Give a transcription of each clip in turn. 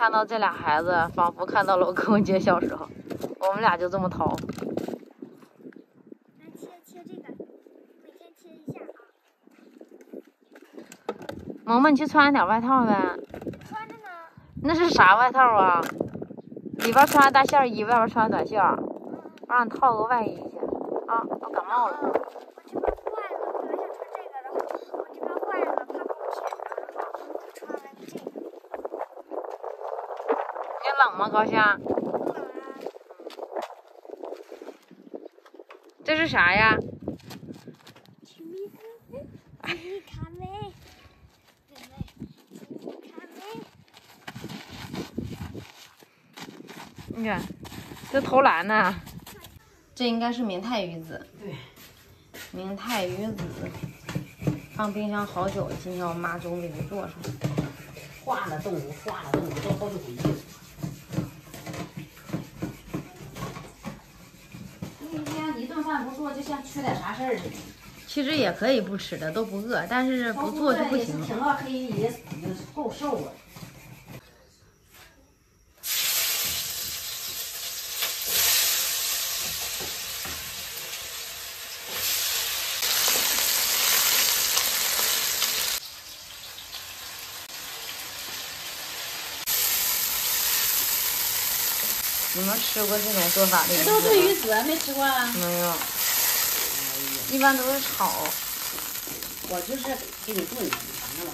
看到这俩孩子，仿佛看到了我跟我姐小时候，我们俩就这么淘。来切切这个，每天切一下啊。萌萌，你去穿点外套呗。穿着呢。那是啥外套啊？里边穿大线衣，外边穿短袖。嗯。我让你套个外衣去啊！我感冒了。我这边坏了，本来想穿这个，然后我这边坏了，怕狗舔着，然后就穿了这个。你冷吗，高香？不冷啊。这是啥呀？你看，这投篮呢。这应该是明太鱼子。对。明太鱼子，放冰箱好久了。今天我妈终于给它做上了。化了动物，化了动物，都好几回了。一天一顿饭不做，就像缺点啥事儿似的。其实也可以不吃的，都不饿，但是不做就不行。挺饿黑也也够瘦了。你们吃过这种做法的鱼子吗？这都是鱼子，没吃过啊？没有，一般都是炒。我就是给你炖。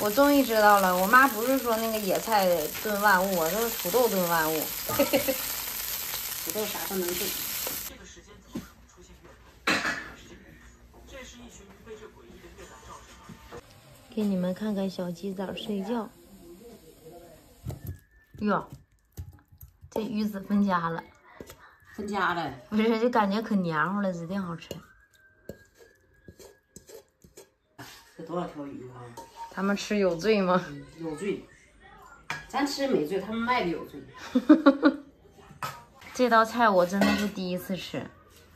我终于知道了，我妈不是说那个野菜炖万物，我说土豆炖万物。土豆啥都能炖。给你们看看小鸡仔睡觉。哟。这鱼子分家了，分家了，不是就感觉可黏糊了，指定好吃。这多少条鱼啊？他们吃有罪吗？有罪，咱吃没罪，他们卖的有罪。这道菜我真的是第一次吃，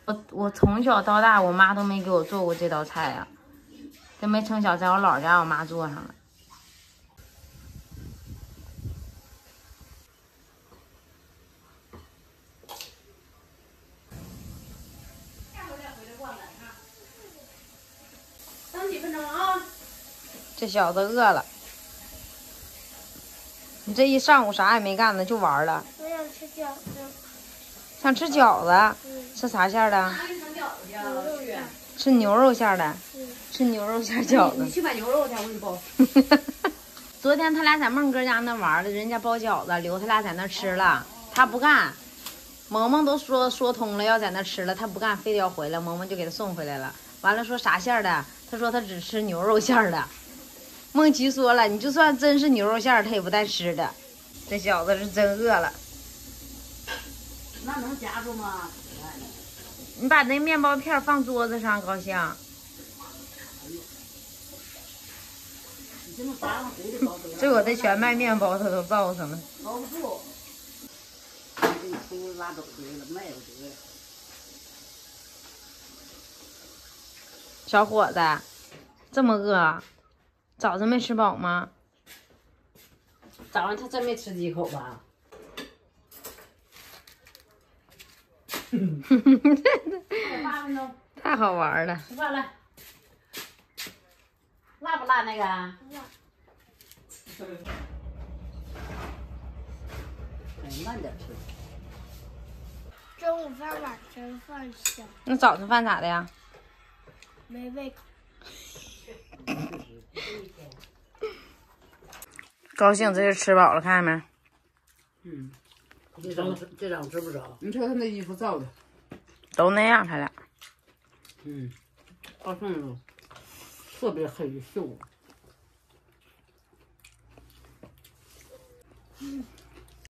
我我从小到大我妈都没给我做过这道菜呀，这没成想在我姥家我妈做上了。这小子饿了，你这一上午啥也没干呢，就玩了。我想吃饺子。想吃饺子？吃啥馅的？吃牛肉馅的。吃牛肉馅饺子。你去买牛肉去，我给你包。昨天他俩在梦哥家那玩了，人家包饺子，留他俩在那吃了，他不干。萌萌都说说通了，要在那吃了，他不干，非得要回来，萌萌就给他送回来了。完了说啥馅儿的？他说他只吃牛肉馅儿的。梦琪说了，你就算真是牛肉馅儿，他也不带吃的。这小子是真饿了。那能夹住吗？你把那面包片放桌子上，高兴。这我的全麦面包他都抱上了。包不住。给你出拉走得了，卖不得小伙子，这么饿？早上没吃饱吗？早上他真没吃几口吧？八分钟。太好玩了。吃饭了。辣不辣那个？辣。慢点吃。中午饭、晚餐饭香。那早上饭咋的呀？没胃口。高兴，这就吃饱了，看见没？嗯。这张这张吃不着。你瞅他那衣服造的，都那样，他俩。嗯，高兴了，特别黑羞瘦。